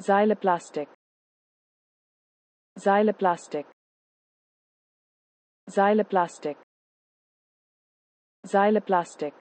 Xyloplastic. Xyloplastic. Xyloplastic. Xyloplastic.